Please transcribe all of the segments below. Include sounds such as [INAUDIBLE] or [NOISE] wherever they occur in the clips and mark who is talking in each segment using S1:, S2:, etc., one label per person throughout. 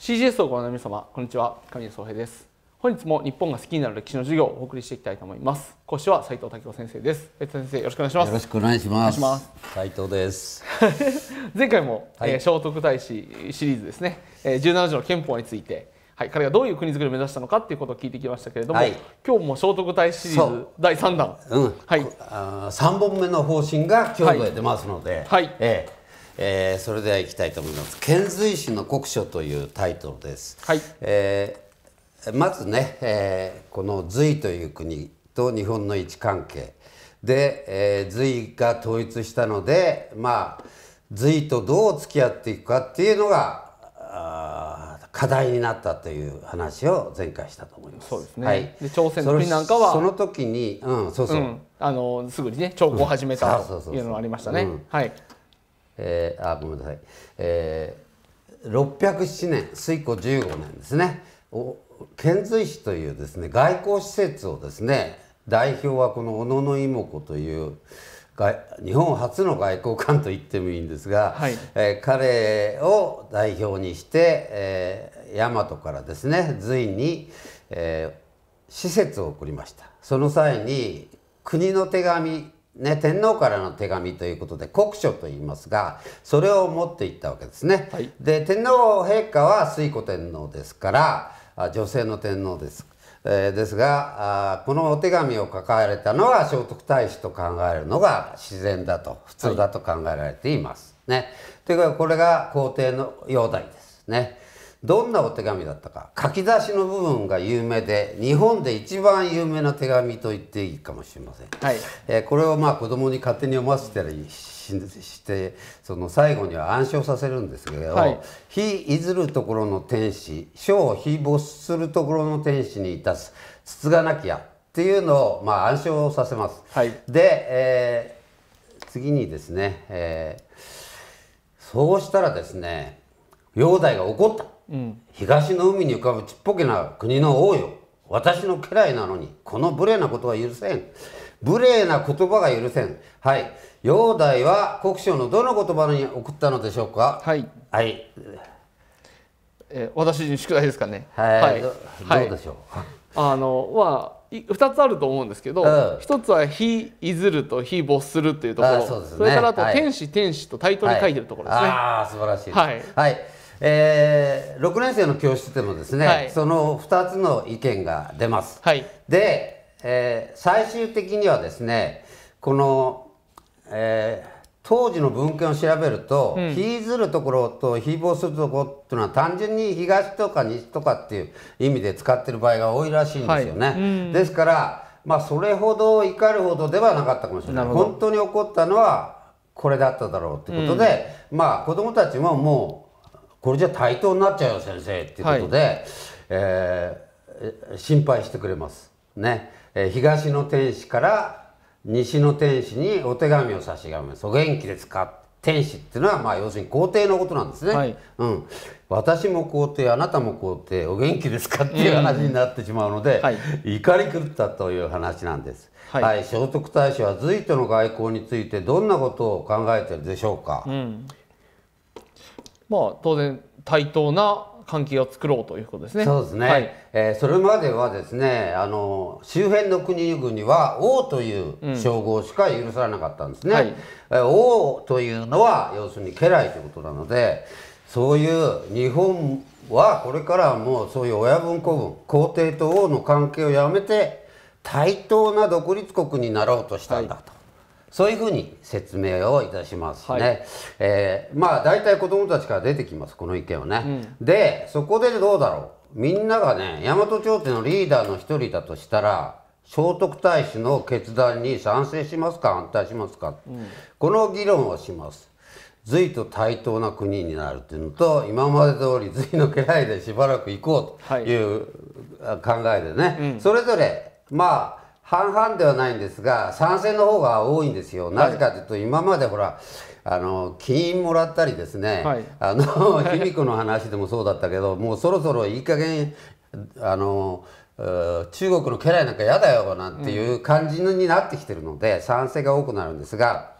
S1: CGS をご覧の皆様、こんにちは。上総平です。本日も日本が好きになる歴史の授業をお送りしていきたいと思います。講師は斉藤武夫先生です。斉藤先生、よろしくお願いします。
S2: よろしくお願いします。
S1: お願いします
S2: 斉藤です。[LAUGHS]
S1: 前回も、
S2: はい
S1: えー聖徳太子シリーズですね、えー、17条の憲法について、はい、彼がどういう国づくりを目指したのかっていうことを聞いてきましたけれども、
S2: はい
S1: 今日も聖徳太子シリーズ第3弾、
S2: うん。
S1: はい
S2: あー三本目の方針が今日で出ますので、
S1: はい
S2: えええーそれでは行きたいと思います。遣隋使の国書というタイトルです。
S1: はい
S2: えーまずね、えーこの隋という国と日本の位置関係で、えー隋が統一したので、まあ隋とどう付き合っていくかっていうのが課題になったという話を前回したと思います。
S1: そうですね
S2: はい、
S1: で朝鮮の国なんかは
S2: その時に、うん、そうそう。
S1: うん、あのすぐにね徴兵を始めた
S2: うんそうそうそうそう
S1: というのがありましたね。
S2: うん
S1: はい、
S2: えーあごめんなさい、えー、607年水庫15年ですね。お遣隋使というですね外交施設をですね代表はこの小野妹子という外日本初の外交官と言ってもいいんですが、
S1: はい。
S2: えー彼を代表にして、えー大和からですね隋に、えー施設を送りました。その際に国の手紙ね、天皇からの手紙ということで国書と言いますがそれを持っていったわけですね、
S1: はい。
S2: で天皇陛下は推古天皇ですからあ女性の天皇です、えーですがあこのお手紙を書かれたのは聖徳太子と考えるのが自然だと普通だと考えられています、ね。というかこれが皇帝の煬帝です。ねどんなお手紙だったか。書き出しの部分が有名で日本で一番有名な手紙と言っていいかもしれません、
S1: はい。
S2: えーこれをまあ子供に勝手に読ませたりししてその最後には暗唱させるんですけど「
S1: はい。
S2: 非いずるところの天使小非没するところの天使にいたすつつがなきや」っていうのをまあ暗唱させます。
S1: はい。
S2: で、えー次にですね、えーそうしたらですね煬帝が怒った、東の海に浮かぶちっぽけな国の王よ。私の家来なのにこの無礼なことは許せん。無礼な言葉が許せん。はい。煬帝は国書のどの言葉に送ったのでしょうか？
S1: はい、
S2: はい。
S1: えー私に宿題ですかね？
S2: はい、ど
S1: はい。
S2: どうでしょう、[LAUGHS]
S1: あのまあい二つあると思うんですけど、
S2: うん。
S1: 一つは非いずると非没するっていうところ、
S2: あそうですね。
S1: れからあと、
S2: はい。
S1: 天使天使とタイトルに書いてるところですね。
S2: ああ素晴らしい。
S1: はい。
S2: はいえー、6年生の教室でもですね、
S1: はい。
S2: その2つの意見が出ます。
S1: はい。
S2: で、えー最終的にはですねこの、えー当時の文献を調べると、非ずるところと非没するところっていうのは単純に東とか西とかっていう意味で使ってる場合が多いらしいんですよね、
S1: はい。うん。
S2: ですからまあそれほど怒るほどではなかったかもしれな
S1: ない
S2: 本当に起こったのはこれだっただろうということで、まあ子供たちももうこれじゃ対等になっちゃうよ先生っていうことで、えー心配してくれます。ね、えー東の天使から西の天使にお手紙を差し上げます。お元気ですか？天使っていうのはまあ要するに皇帝のことなんですね、
S1: はい。
S2: うん、私も皇帝あなたも皇帝お元気ですか？っていう話になってしまうので、
S1: はい。
S2: 怒り狂ったという話なんです。
S1: はい。
S2: はい、聖徳太子は隋との外交についてどんなことを考えてるでしょうか、
S1: まあ当然対等な関係を作ろうということですね。
S2: そうですね、
S1: はい。
S2: えーそれまではですねあの周辺の国々は王という称号しか許されなかったんですね、
S1: はい。
S2: えー王というのは要するに家来ということなのでそういう日本はこれからはもうそういう親分子分皇帝と王の関係をやめて対等な独立国になろうとしたんだと。そういうふうに説明をいたしますね。
S1: はい。
S2: えーまあ大体子どもたちから出てきますこの意見はね。でそこでどうだろう。みんながね大和朝廷のリーダーの一人だとしたら聖徳太子の決断に賛成しますか反対しますか、この議論をします。隋と対等な国になるっていうのと今まで通り隋の家来でしばらく行こうというあ考えでね、それぞれまあ半々ではないんですが賛成の方が多いんですよ。なぜかというと今までほらあの金印もらったりですね、
S1: はい。
S2: あの [LAUGHS] 卑弥呼の話でもそうだったけどもうそろそろいい加減あのえー中国の家来なんか嫌だよなんていう感じになってきてるので賛成が多くなるんですが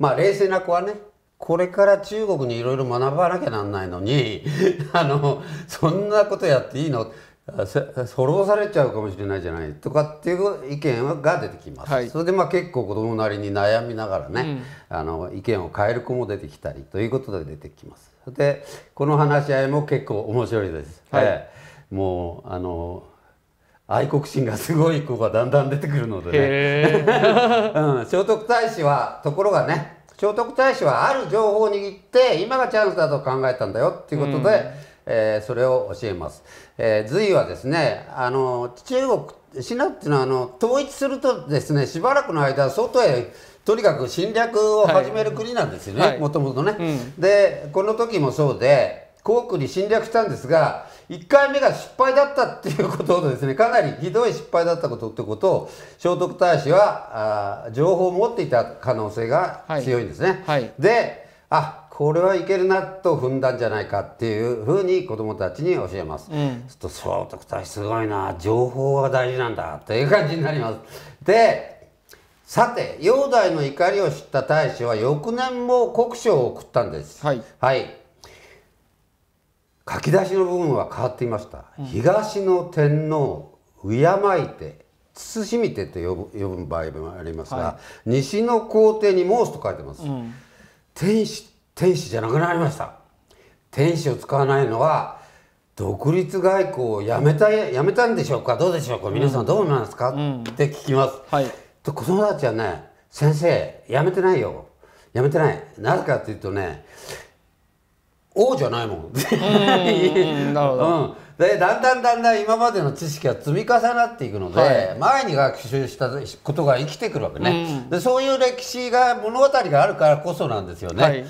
S2: まあ冷静な子はねこれから中国にいろいろ学ばなきゃなんないのに [LAUGHS] あのそんなことやっていいの？滅ぼされちゃうかもしれないじゃないとかっていう意見が出てきます、はい、それでまあ結構子供なりに悩みながらね、うん、あの意見を変える子も出てきたりということで出てきます。でこの話し合いも結構面白いです、はい、えー、もうあの愛国心がすごい子がだんだん出てくるのでね、[LAUGHS] うん、聖徳太子はところがね聖徳太子はある情報を握って今がチャンスだと考えたんだよっていうことで、うん、えー、それを教えます。えー、隋はですねあの中国シナっていうのはあの統一するとですねしばらくの間外へとにかく侵略を始める国なんですよねもともとね。うん、でこの時もそうで航空に侵略したんですが1回目が失敗だったっていうことをですねかなりひどい失敗だったことってことを聖徳太子はあ情報を持っていた可能性が強いんですね。はいはい、であこれはいけるなと踏んだんじゃないかっていうふうに子どもたちに教えます。うん、すると聖徳太子すごいな情報が大事なんだという感じになります。でさて煬帝の怒りを知った太子は翌年も国書を送ったんです。はい、はい。書き出しの部分は変わっていました、うん、東の天皇敬いて慎みてと呼ぶ呼ぶ場合もありますが、はい、西の皇帝に申すと書いてます、うん、天使天使じゃなくなりました。天使を使わないのは独立外交をやめたやめたんでしょうか？どうでしょうか？皆さんどう思いますか、うん、って聞きます、はい、と子供たちはね先生やめてないよ。やめてない。なぜかっていうとね王じゃないもん。なるほど。[LAUGHS] うんでだんだんだんだん今までの知識が積み重なっていくので、はい、前に学習したことが生きてくるわけね、うん、でそういう歴史が物語があるからこそなんですよね、はい、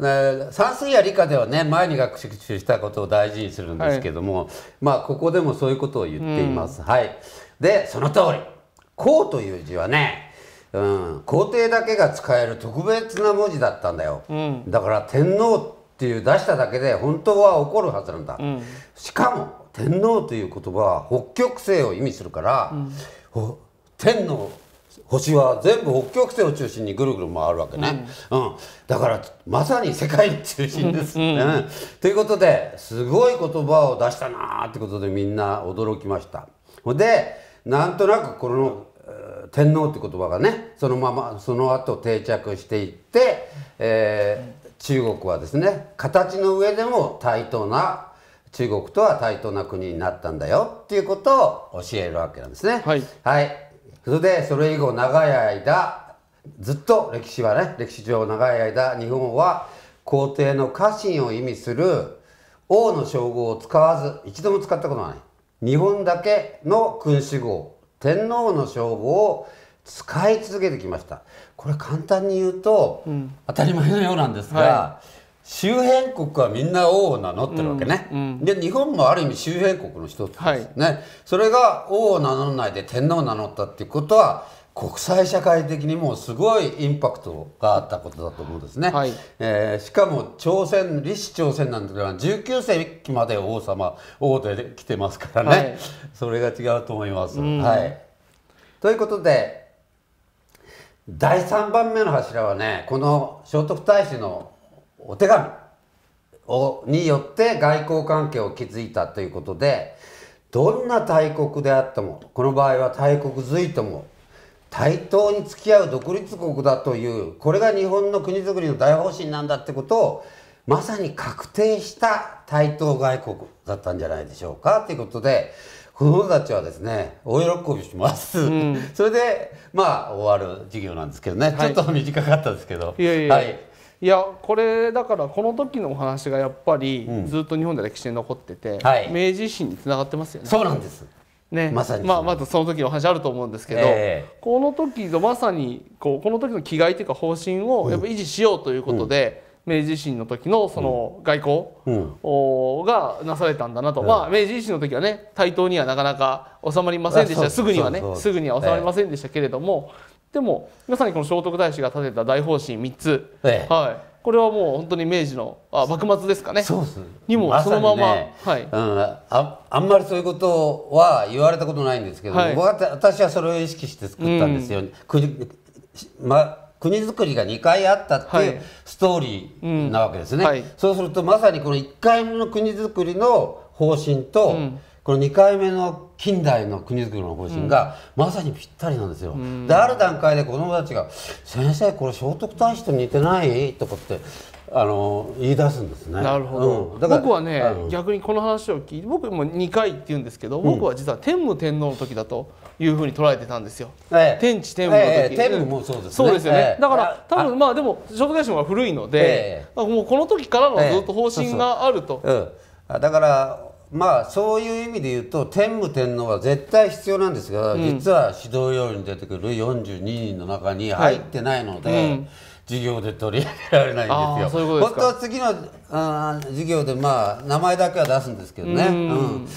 S2: うん、算数や理科ではね前に学習したことを大事にするんですけども、はい、まあここでもそういうことを言っています、うん、はい。でその通り「公」という字はねうん、皇帝だけが使える特別な文字だったんだよ、うん、だから天皇っていう出しただけで本当は起こるはずなんだ、うん、しかも天皇という言葉は北極星を意味するから、うん、天の星は全部北極星を中心にぐるぐる回るわけね、うん、うん、だからまさに世界の中心です、ね、ということですごい言葉を出したなってことでみんな驚きました。でなんとなくこの天皇って言葉がねそのままその後定着していって、えー、中国はですね形の上でも対等な中国とは対等な国になったんだよっていうことを教えるわけなんですね。はい、はい、それでそれ以後長い間ずっと歴史はね歴史上長い間日本は皇帝の家臣を意味する王の称号を使わず一度も使ったことがない。日本だけの君主号天皇の称号を使い続けてきました。これ簡単に言うと、うん、当たり前のようなんですが、はい、周辺国はみんな王を名乗ってるわけね、うんうん、で日本もある意味周辺国の一つですね、はい、それが王を名乗らないで天皇を名乗ったっていうことは国際社会的にもすごいインパクトがあったことだと思うんですね、はい、えー、しかも朝鮮李氏朝鮮なんていうのは19世紀まで王様王で来てますからね、はい、それが違うと思います、はい。ということで第3番目の柱はねこの聖徳太子のお手紙をによって外交関係を築いたということでどんな大国であってもこの場合は大国隋とも対等に付き合う独立国だというこれが日本の国づくりの大方針なんだってことをまさに確定した対等外交だったんじゃないでしょうかということで子供たちはですね大喜びします、うん、[LAUGHS] それでまあ終わる授業なんですけどね、はい、ちょっと短かったですけど。
S1: いやいや、はい、いやこれだからこの時のお話がやっぱりずっと日本で歴史に残ってて、うん明治維新につながってますよね。
S2: そうなんです。
S1: ね、まさにまあ、まずその時のお話あると思うんですけど、えー、この時のまさにこうこの時の気概というか方針をやっぱ維持しようということで、明治維新の時のその外交がなされたんだなと、うん、まあ明治維新の時はね対等にはなかなか収まりませんでした。すぐにはねすぐには収まりませんでしたけれども、でもまさにこの聖徳太子が立てた大方針3つ、ええ、はい、これはもう本当に明治のあ幕末ですかね。
S2: そうす。
S1: にもそのまま、
S2: ね、はい。うん、ああんまりそういうことは言われたことないんですけど、はい、私はそれを意識して作ったんですよ。ま国づくりが2回あったっていうストーリーなわけですね、はいうん。はい、そうするとまさにこの1回目の国づくりの方針と、うん、この2回目の近代の国づくりの方針がまさにぴったりなんですよ。うん、である段階で子どもたちが「先生これ聖徳太子と似てない?」とかってあの言い出すんですね。
S1: なるほど。うん、僕はね、逆にこの話を聞いて僕も2回って言うんですけど、僕は実は天武天皇の時だというふうに捉えてたんですよ。ええ、天智天武の時、え
S2: え、天武もそうですね。
S1: そうですよね。だから多分まあでも聖徳太子が古いので、もうこの時からのずっと方針があると。
S2: そうそうだからまあそういう意味で言うと天武天皇は絶対必要なんですが、うん、実は指導要領に出てくる42人の中に入ってないので。はいうん授業で取り上げられないんですよ。本当は次のあ授業でまあ名前だけは出すんですけどね。うん、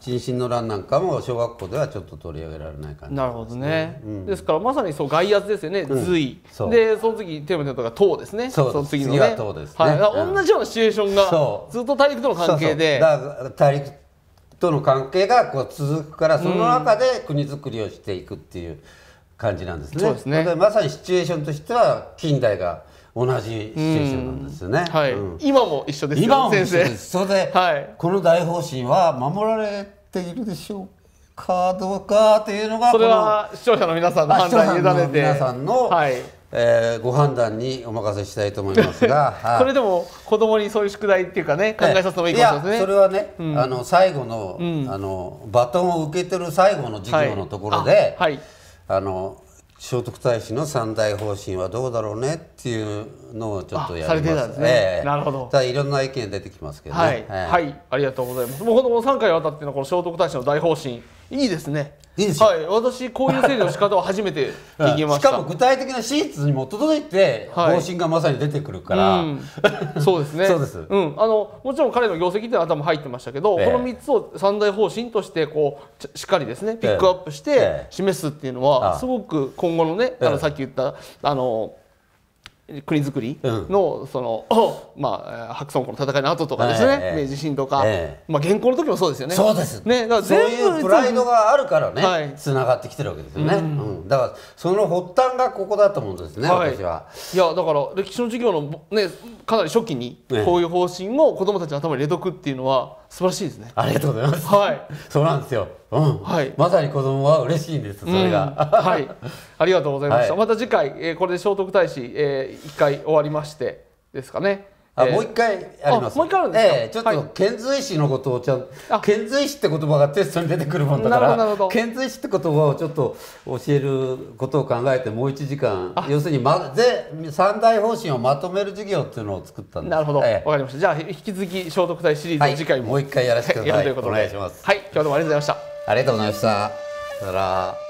S2: 人心の乱なんかも小学校ではちょっと取り上げられない感じ、
S1: ね、なるほどね、うん、ですからまさにそう外圧ですよね、うん、隋でその次テーマテントが唐ですね。
S2: そ
S1: の
S2: 次のね。は唐ですね、
S1: はい、同じようなシチュエーションがずっと大陸との関係で。
S2: だから大陸との関係がこう続くからその中で国づくりをしていくっていう感じなんですね。そうですね。まさにシチュエーションとしては近代が同じシチュエーションなんですよね。
S1: はい、うん、今も一緒ですよ
S2: 今も一緒です。それで、はい、この大方針は守られているでしょうかどうかっていうのが
S1: それは視聴者の皆さんの判断に委ねて。
S2: 皆さんの、はい。えー、ご判断にお任せしたいと思いますが。[LAUGHS]
S1: それでも子供にそういう宿題っていうかね考えさせてもいいかもしれないですね。
S2: それはね、うん、あの最後の,、あのバトンを受けてる最後の授業のところで、はい、あの聖徳太子の三大方針はどうだろうねっていうのをちょっとやります。ね
S1: えー、なるほど。
S2: ただいろんな意見出てきますけどね。
S1: はい、えー、はい、ありがとうございます。もうこの三回わたってのこの聖徳太子の大方針いいですね。
S2: いいです
S1: はい、私こういう整理の仕方を初めて [LAUGHS] 聞きまし
S2: た。しかも具体的なシーツにも届いて方針がまさに出てくるから、はい
S1: うん、そうですね。[LAUGHS]
S2: そうです、
S1: うん、あのもちろん彼の業績っていうのは頭入ってましたけど、えこの3つを三大方針としてこうしっかりですねピックアップして示すっていうのは、すごく今後のねあのさっき言ったあの国づくりの、うん、その、[LAUGHS] まあ、白村江の戦いの後とかですね、えー、明治維新とか、え。ー、まあ、現行の時もそうですよね。
S2: そうです。ね、だからそういうプライドがあるからね、はい、つながってきてるわけですよね。うん、うん、だからその発端がここだと思うんですね、はい、私は。
S1: いやだから歴史の授業のねかなり初期にこういう方針を子どもたちの頭に入れとくっていうのは素晴らしいですね。
S2: ありがとうございます。
S1: はい。
S2: そうなんですよ。うん。はい。まさに子供は嬉しいんです。それが。
S1: うん、はい。ありがとうございました。はい、また次回、えー、これで聖徳太子、えー、一回終わりましてですかね。
S2: あ、もう一回あります。
S1: もう一回あるんですか？え
S2: えちょっと遣隋使のことをちゃん、遣隋使って言葉がテストに出てくるもんだから、遣隋使って言葉をちょっと教えることを考えてもう一時間、要するにまぜ三大方針をまとめる授業っていうのを作ったんです。
S1: なるほど。わ、えかりました。じゃあ引き続き聖徳太子シリーズの次回も、
S2: もう一回やらせてください。お願いします。
S1: はい、今日どうもありがとうございました。
S2: ありがとうございました。さよなら。